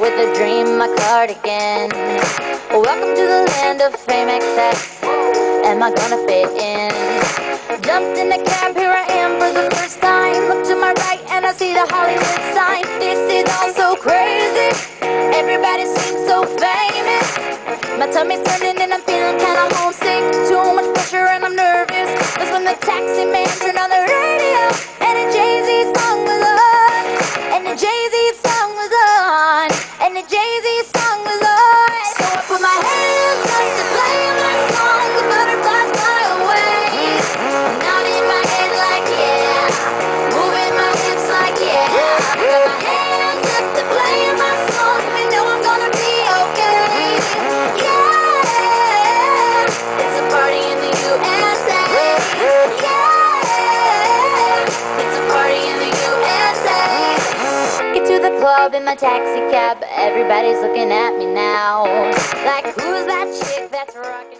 with a dream, my cardigan. Welcome to the land of fame excess. Am I gonna fit in? Jumped in a cab, here I am for the first time. Look to my right and I see the Hollywood sign. This is all so crazy. Everybody seems so famous. My tummy's turning and I'm feeling kinda homesick. Too much pressure and I'm nervous. That's when the taxi man turned on the club in my taxi cab. Everybody's looking at me now. Like, who's that chick that's rocking?